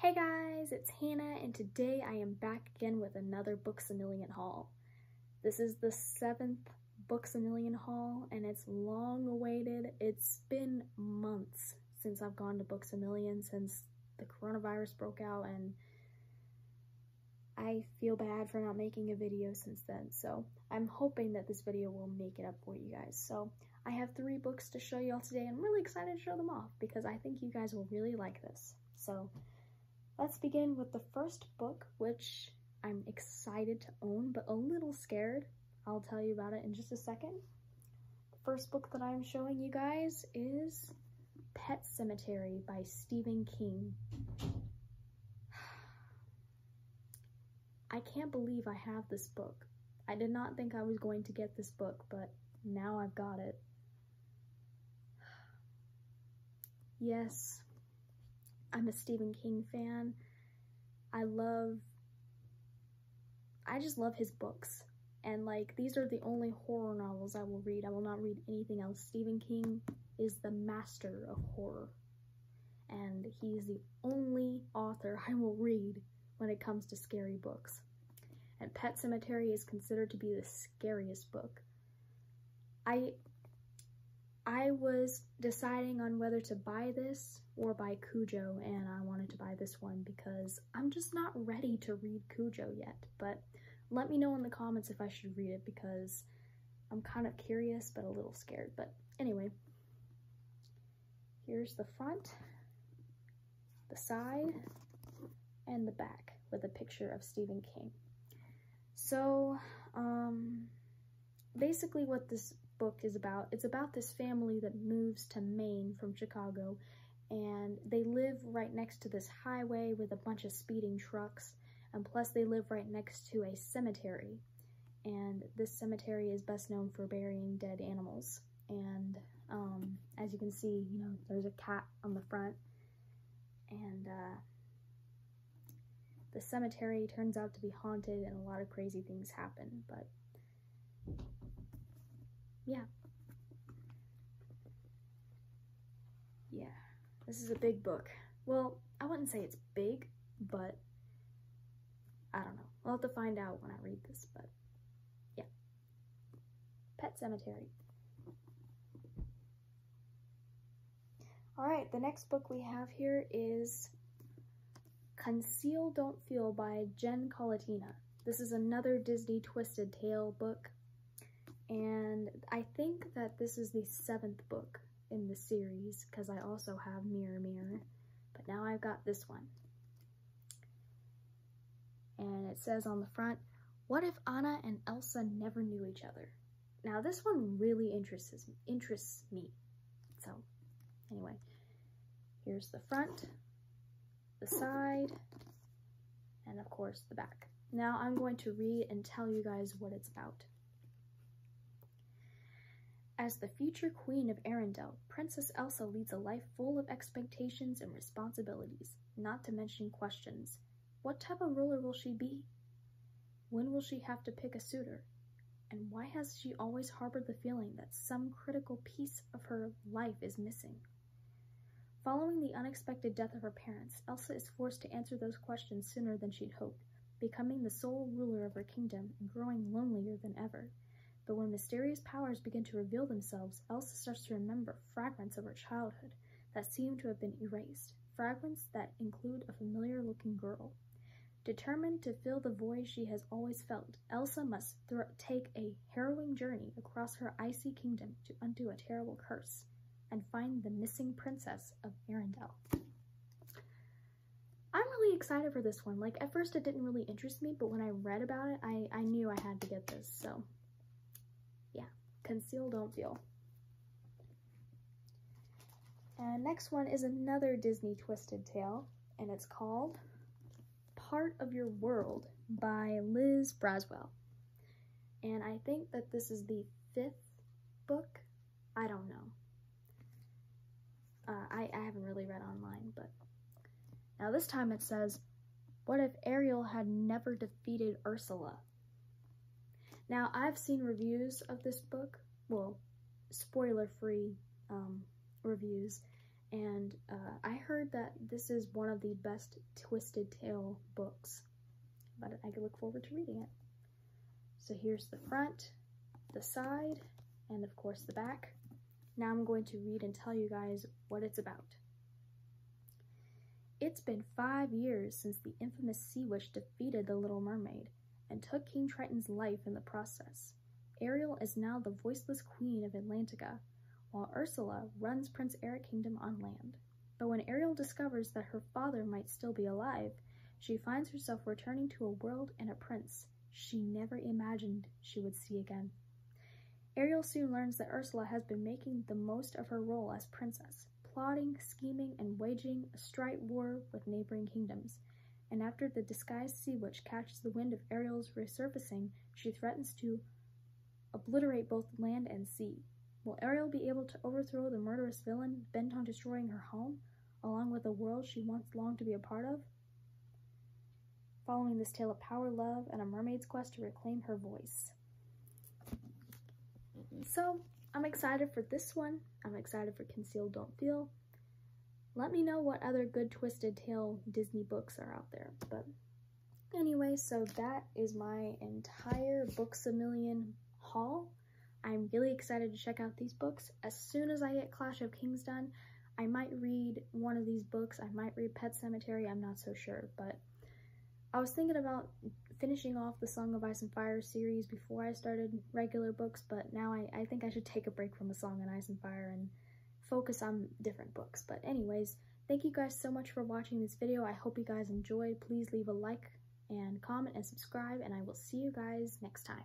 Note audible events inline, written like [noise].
Hey guys, it's Hannah and today I am back again with another Books A Million haul. This is the seventh Books A Million haul and it's long awaited. It's been months since I've gone to Books A Million since the coronavirus broke out and I feel bad for not making a video since then. So I'm hoping that this video will make it up for you guys. So I have three books to show y'all today. I'm really excited to show them off because I think you guys will really like this. So let's begin with the first book, which I'm excited to own, but a little scared. I'll tell you about it in just a second. The first book that I'm showing you guys is Pet Sematary by Stephen King. [sighs] I can't believe I have this book. I did not think I was going to get this book, but now I've got it. [sighs] Yes, I'm a Stephen King fan. I love, I just love his books. And like, these are the only horror novels I will read. I will not read anything else. Stephen King is the master of horror. And he's the only author [laughs] I will read when it comes to scary books. And Pet Sematary is considered to be the scariest book. I I was deciding on whether to buy this or buy Cujo, and I wanted to buy this one because I'm just not ready to read Cujo yet. But let me know in the comments if I should read it because I'm kind of curious but a little scared. But anyway, here's the front, the side, and the back with a picture of Stephen King. So, um, basically what this book is about, it's about this family that moves to Maine from Chicago. And they live right next to this highway with a bunch of speeding trucks. And plus they live right next to a cemetery. And this cemetery is best known for burying dead animals. And um, as you can see you know there's a cat on the front. And uh, the cemetery turns out to be haunted and a lot of crazy things happen, but yeah. Yeah, this is a big book. Well, I wouldn't say it's big, but I don't know. I'll have to find out when I read this, but yeah. Pet Sematary. Alright, the next book we have here is Conceal Don't Feel by Jen Calonita. This is another Disney Twisted Tale book, and I think that this is the seventh book in the series because I also have Mirror Mirror, but now I've got this one. And it says on the front, what if Anna and Elsa never knew each other? Now this one really interests, interests me. So anyway, here's the front the side, and of course the back. Now I'm going to read and tell you guys what it's about. As the future queen of Arendelle, Princess Elsa leads a life full of expectations and responsibilities, not to mention questions. What type of ruler will she be? When will she have to pick a suitor? And why has she always harbored the feeling that some critical piece of her life is missing? Following the unexpected death of her parents, Elsa is forced to answer those questions sooner than she'd hoped, becoming the sole ruler of her kingdom and growing lonelier than ever. But when mysterious powers begin to reveal themselves, Elsa starts to remember fragments of her childhood that seem to have been erased, fragments that include a familiar looking girl. Determined to fill the void she has always felt, Elsa must take a harrowing journey across her icy kingdom to undo a terrible curse and find the missing princess of Arendelle. I'm really excited for this one. Like, at first it didn't really interest me, but when I read about it, I, I knew I had to get this, so yeah. Conceal, don't feel. And next one is another Disney Twisted Tale, and it's called Part of Your World by Liz Braswell. And I think that this is the fifth book. I don't know. Uh, I, I haven't really read online, but now this time it says, what if Ariel had never defeated Ursula? Now, I've seen reviews of this book, well, spoiler-free um, reviews, and uh, I heard that this is one of the best Twisted Tale books, but I can look forward to reading it. So here's the front, the side, and of course the back. Now I'm going to read and tell you guys what it's about. It's been five years since the infamous Sea Witch defeated the Little Mermaid and took King Triton's life in the process. Ariel is now the voiceless queen of Atlantica, while Ursula runs Prince Eric Kingdom on land. But when Ariel discovers that her father might still be alive, she finds herself returning to a world and a prince she never imagined she would see again. Ariel soon learns that Ursula has been making the most of her role as princess, plotting, scheming, and waging a straight war with neighboring kingdoms. And after the disguised sea witch catches the wind of Ariel's resurfacing, she threatens to obliterate both land and sea. Will Ariel be able to overthrow the murderous villain bent on destroying her home, along with the world she once longed to be a part of? Following this tale of power, love, and a mermaid's quest to reclaim her voice. So, I'm excited for this one. I'm excited for Conceal Don't Feel. Let me know what other good Twisted Tale Disney books are out there. But anyway, so that is my entire Books a Million haul. I'm really excited to check out these books. As soon as I get Clash of Kings done, I might read one of these books. I might read Pet Sematary, I'm not so sure, but I was thinking about finishing off the Song of Ice and Fire series before I started regular books, but now I, I think I should take a break from the Song of Ice and Fire and focus on different books. But anyways, thank you guys so much for watching this video. I hope you guys enjoyed. Please leave a like and comment and subscribe, and I will see you guys next time.